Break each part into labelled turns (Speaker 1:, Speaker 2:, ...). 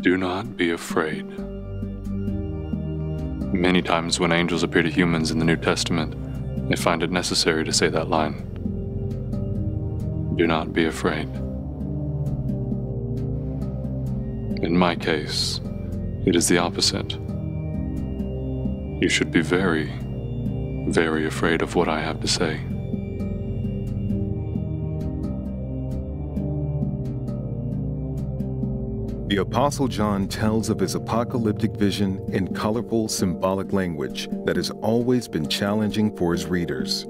Speaker 1: Do not be afraid. Many times when angels appear to humans in the New Testament, they find it necessary to say that line. Do not be afraid. In my case, it is the opposite. You should be very, very afraid of what I have to say.
Speaker 2: The Apostle John tells of his apocalyptic vision in colorful, symbolic language that has always been challenging for his readers.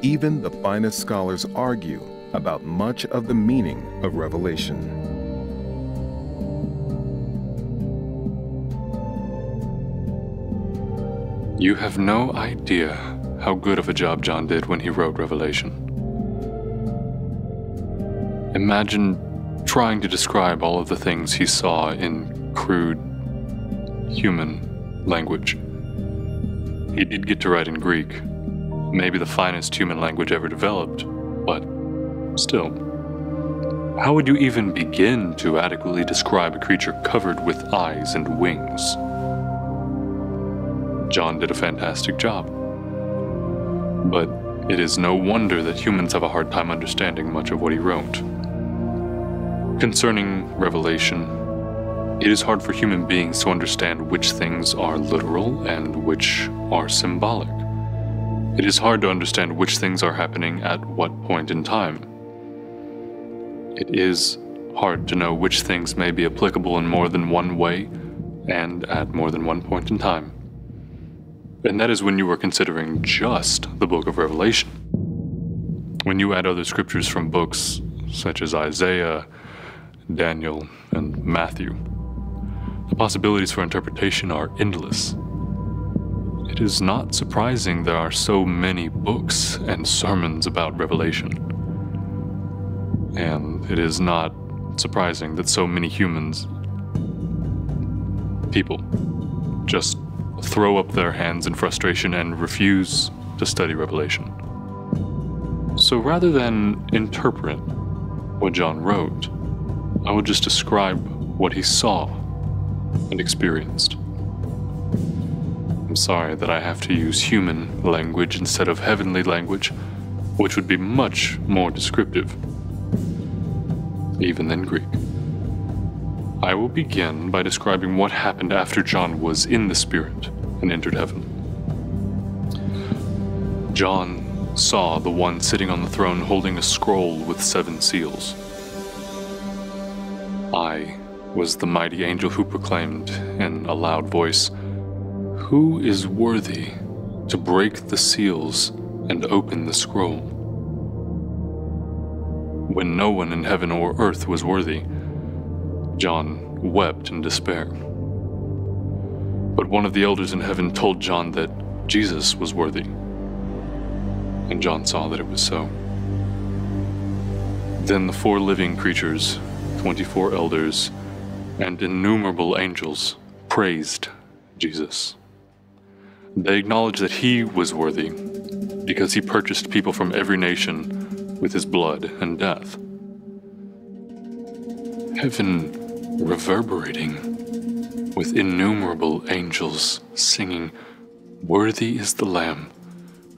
Speaker 2: Even the finest scholars argue about much of the meaning of Revelation.
Speaker 1: You have no idea how good of a job John did when he wrote Revelation. Imagine trying to describe all of the things he saw in crude human language. He did get to write in Greek, maybe the finest human language ever developed, but still. How would you even begin to adequately describe a creature covered with eyes and wings? John did a fantastic job. But it is no wonder that humans have a hard time understanding much of what he wrote. Concerning Revelation, it is hard for human beings to understand which things are literal and which are symbolic. It is hard to understand which things are happening at what point in time. It is hard to know which things may be applicable in more than one way and at more than one point in time. And that is when you are considering just the book of Revelation. When you add other scriptures from books such as Isaiah, Daniel, and Matthew. The possibilities for interpretation are endless. It is not surprising there are so many books and sermons about Revelation. And it is not surprising that so many humans, people, just throw up their hands in frustration and refuse to study Revelation. So rather than interpret what John wrote, I will just describe what he saw and experienced. I'm sorry that I have to use human language instead of heavenly language, which would be much more descriptive, even than Greek. I will begin by describing what happened after John was in the Spirit and entered heaven. John saw the one sitting on the throne holding a scroll with seven seals. I was the mighty angel who proclaimed in a loud voice, Who is worthy to break the seals and open the scroll? When no one in heaven or earth was worthy, John wept in despair. But one of the elders in heaven told John that Jesus was worthy, and John saw that it was so. Then the four living creatures 24 elders, and innumerable angels praised Jesus. They acknowledged that he was worthy because he purchased people from every nation with his blood and death. Heaven reverberating with innumerable angels singing, Worthy is the Lamb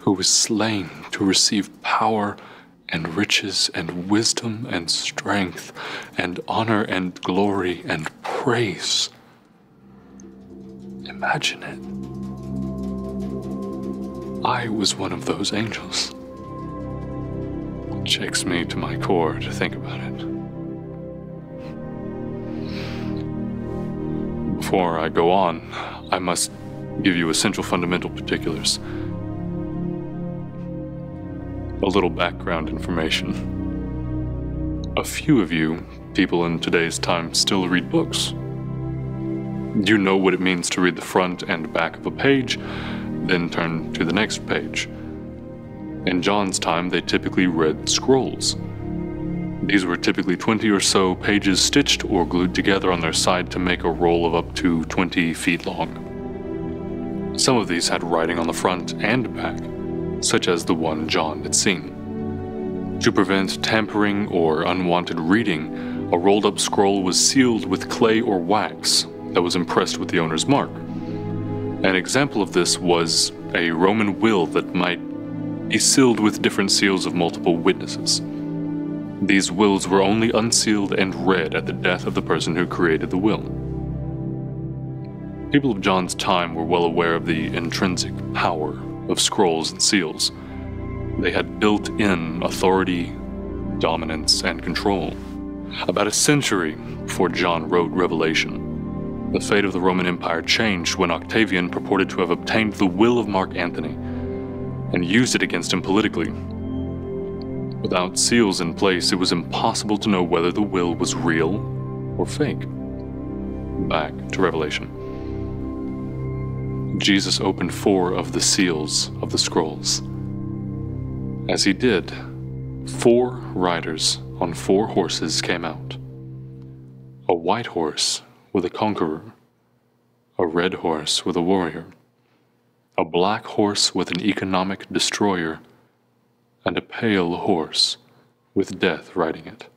Speaker 1: who was slain to receive power and riches and wisdom and strength and honor and glory and praise. Imagine it. I was one of those angels. It shakes me to my core to think about it. Before I go on, I must give you essential fundamental particulars a little background information. A few of you, people in today's time, still read books. You know what it means to read the front and back of a page, then turn to the next page. In John's time, they typically read scrolls. These were typically 20 or so pages stitched or glued together on their side to make a roll of up to 20 feet long. Some of these had writing on the front and back such as the one John had seen. To prevent tampering or unwanted reading, A rolled up scroll was sealed with clay or wax that was impressed with the owner's mark. An example of this was a Roman will that might be sealed with different seals of multiple witnesses. These wills were only unsealed and read at the death of the person who created the will. People of John's time were well aware of the intrinsic power of scrolls and seals. They had built in authority, dominance, and control. About a century before John wrote Revelation, the fate of the Roman Empire changed when Octavian purported to have obtained the will of Mark Antony and used it against him politically. Without seals in place, it was impossible to know whether the will was real or fake. Back to Revelation. Jesus opened four of the seals of the scrolls. As he did, four riders on four horses came out a white horse with a conqueror, a red horse with a warrior, a black horse with an economic destroyer, and a pale horse with death riding it.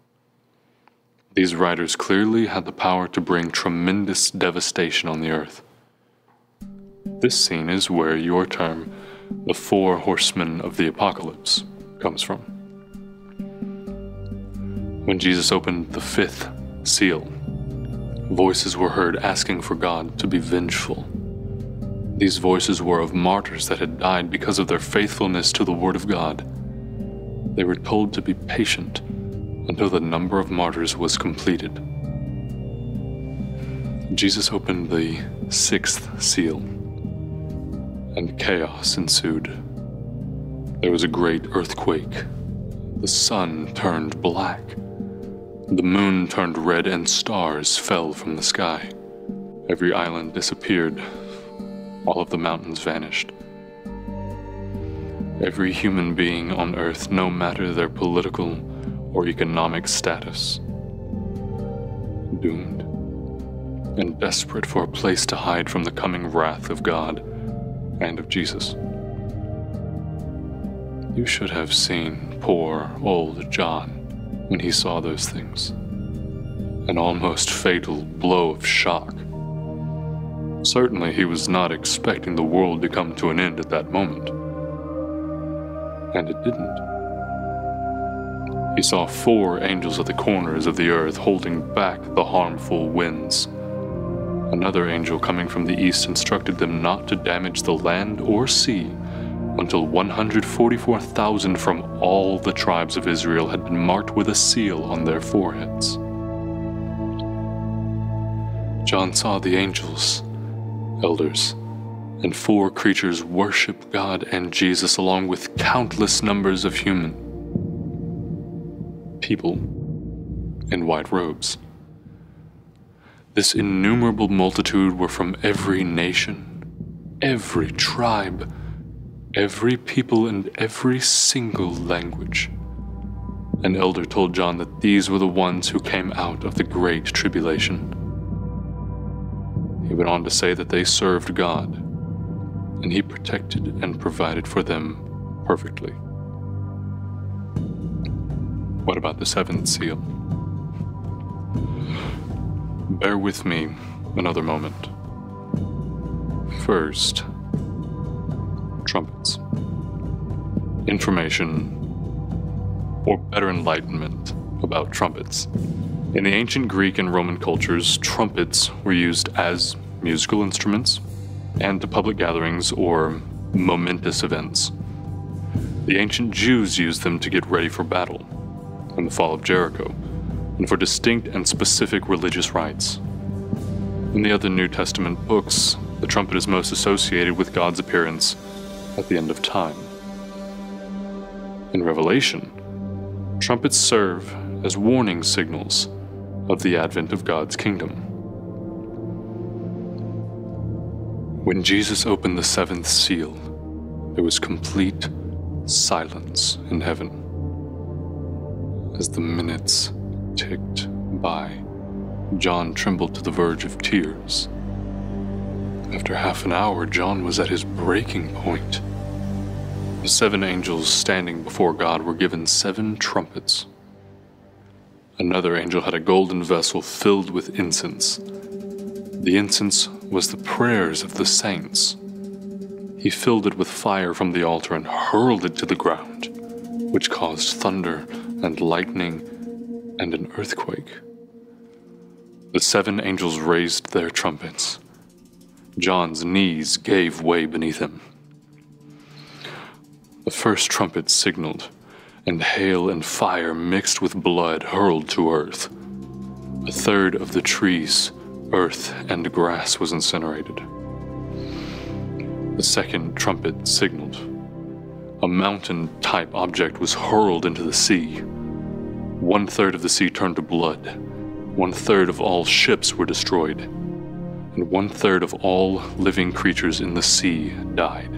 Speaker 1: These riders clearly had the power to bring tremendous devastation on the earth. This scene is where your term, the four horsemen of the apocalypse, comes from. When Jesus opened the fifth seal, voices were heard asking for God to be vengeful. These voices were of martyrs that had died because of their faithfulness to the Word of God. They were told to be patient until the number of martyrs was completed. Jesus opened the sixth seal, and chaos ensued. There was a great earthquake. The sun turned black. The moon turned red and stars fell from the sky. Every island disappeared. All of the mountains vanished. Every human being on earth, no matter their political or economic status, doomed and desperate for a place to hide from the coming wrath of God and of Jesus. You should have seen poor old John when he saw those things. An almost fatal blow of shock. Certainly, he was not expecting the world to come to an end at that moment. And it didn't. He saw four angels at the corners of the earth holding back the harmful winds. Another angel coming from the east instructed them not to damage the land or sea until 144,000 from all the tribes of Israel had been marked with a seal on their foreheads. John saw the angels, elders, and four creatures worship God and Jesus along with countless numbers of human people in white robes. This innumerable multitude were from every nation, every tribe, every people and every single language. An elder told John that these were the ones who came out of the Great Tribulation. He went on to say that they served God, and He protected and provided for them perfectly. What about the seventh seal? Bear with me another moment. First, trumpets. Information, or better enlightenment, about trumpets. In the ancient Greek and Roman cultures, trumpets were used as musical instruments and to public gatherings or momentous events. The ancient Jews used them to get ready for battle and the fall of Jericho, and for distinct and specific religious rites. In the other New Testament books, the trumpet is most associated with God's appearance at the end of time. In Revelation, trumpets serve as warning signals of the advent of God's kingdom. When Jesus opened the seventh seal, there was complete silence in heaven. As the minutes ticked by, John trembled to the verge of tears. After half an hour, John was at his breaking point. The seven angels standing before God were given seven trumpets. Another angel had a golden vessel filled with incense. The incense was the prayers of the saints. He filled it with fire from the altar and hurled it to the ground, which caused thunder and lightning and an earthquake. The seven angels raised their trumpets. John's knees gave way beneath him. The first trumpet signaled, and hail and fire mixed with blood hurled to earth. A third of the trees, earth, and grass was incinerated. The second trumpet signaled. A mountain type object was hurled into the sea. One third of the sea turned to blood. One third of all ships were destroyed. And one third of all living creatures in the sea died.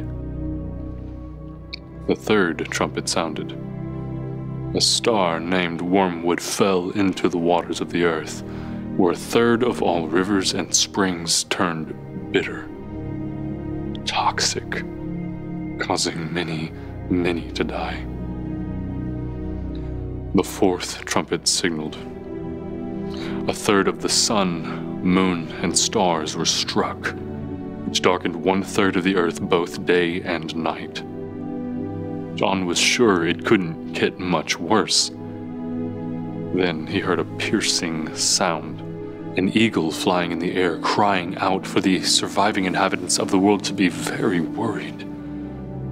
Speaker 1: The third trumpet sounded. A star named Wormwood fell into the waters of the earth, where a third of all rivers and springs turned bitter, toxic, causing many, many to die. The fourth trumpet signaled. A third of the sun, moon, and stars were struck, which darkened one third of the earth both day and night. John was sure it couldn't get much worse. Then he heard a piercing sound, an eagle flying in the air, crying out for the surviving inhabitants of the world to be very worried,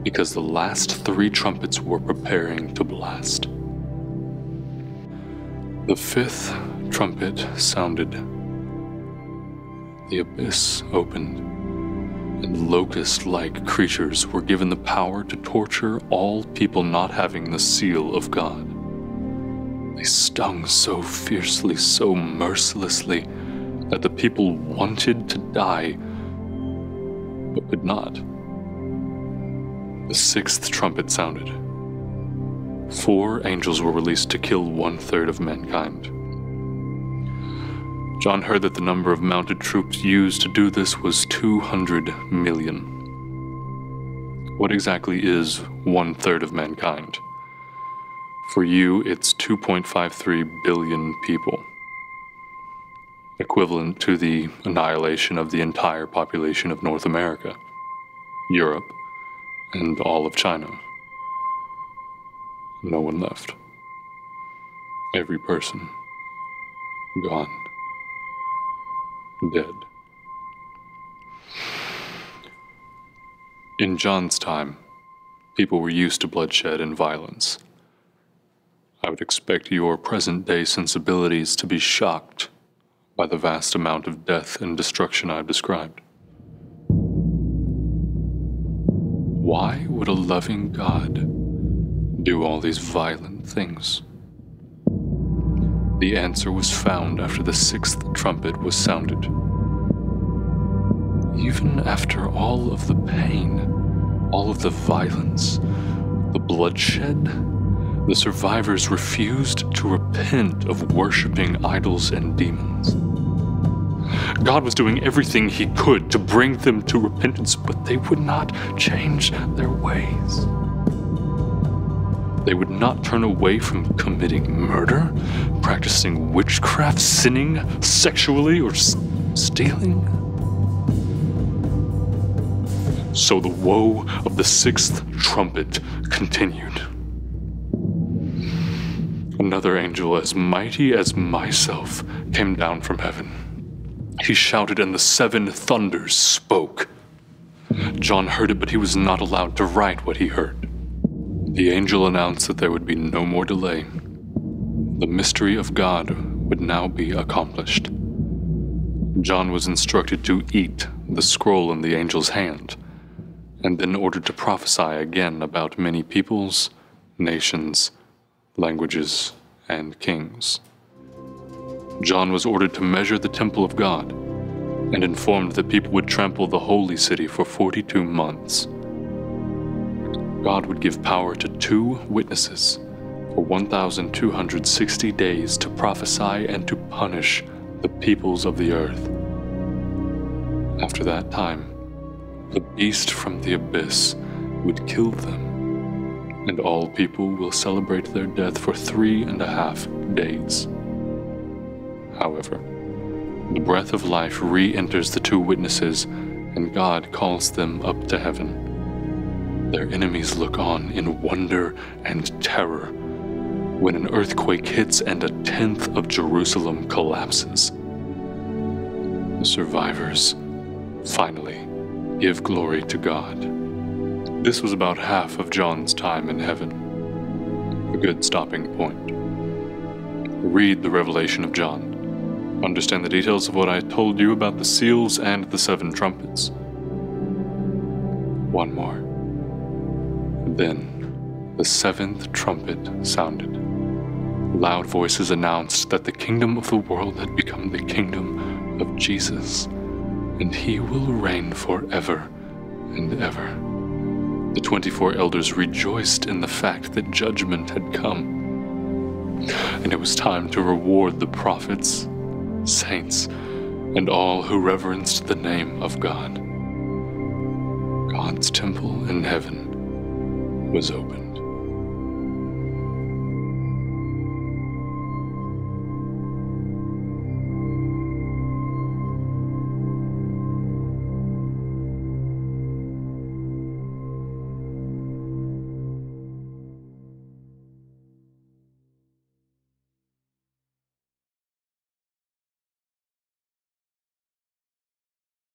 Speaker 1: because the last three trumpets were preparing to blast. The fifth trumpet sounded. The abyss opened, and locust like creatures were given the power to torture all people not having the seal of God. They stung so fiercely, so mercilessly, that the people wanted to die, but could not. The sixth trumpet sounded. Four angels were released to kill one third of mankind. John heard that the number of mounted troops used to do this was 200 million. What exactly is one third of mankind? For you, it's 2.53 billion people, equivalent to the annihilation of the entire population of North America, Europe, and all of China. No one left. Every person gone. Dead. In John's time, people were used to bloodshed and violence. I would expect your present day sensibilities to be shocked by the vast amount of death and destruction I've described. Why would a loving God do all these violent things? The answer was found after the sixth trumpet was sounded. Even after all of the pain, all of the violence, the bloodshed, the survivors refused to repent of worshiping idols and demons. God was doing everything he could to bring them to repentance, but they would not change their ways. They would not turn away from committing murder, practicing witchcraft, sinning sexually, or stealing. So the woe of the sixth trumpet continued. Another angel as mighty as myself came down from heaven. He shouted, and the seven thunders spoke. John heard it, but he was not allowed to write what he heard. The angel announced that there would be no more delay. The mystery of God would now be accomplished. John was instructed to eat the scroll in the angel's hand, and then ordered to prophesy again about many peoples, nations, languages, and kings. John was ordered to measure the temple of God and informed that people would trample the holy city for 42 months. God would give power to two witnesses for 1,260 days to prophesy and to punish the peoples of the earth. After that time, the beast from the abyss would kill them, and all people will celebrate their death for three and a half days. however. The breath of life re enters the two witnesses, and God calls them up to heaven. Their enemies look on in wonder and terror when an earthquake hits and a tenth of Jerusalem collapses. The survivors finally give glory to God. This was about half of John's time in heaven. A good stopping point. Read the Revelation of John. Understand the details of what I told you about the seals and the seven trumpets. One more. Then the seventh trumpet sounded. Loud voices announced that the kingdom of the world had become the kingdom of Jesus, and he will reign forever and ever. The 24 elders rejoiced in the fact that judgment had come, and it was time to reward the prophets, saints, and all who reverenced the name of God. God's temple in heaven was opened.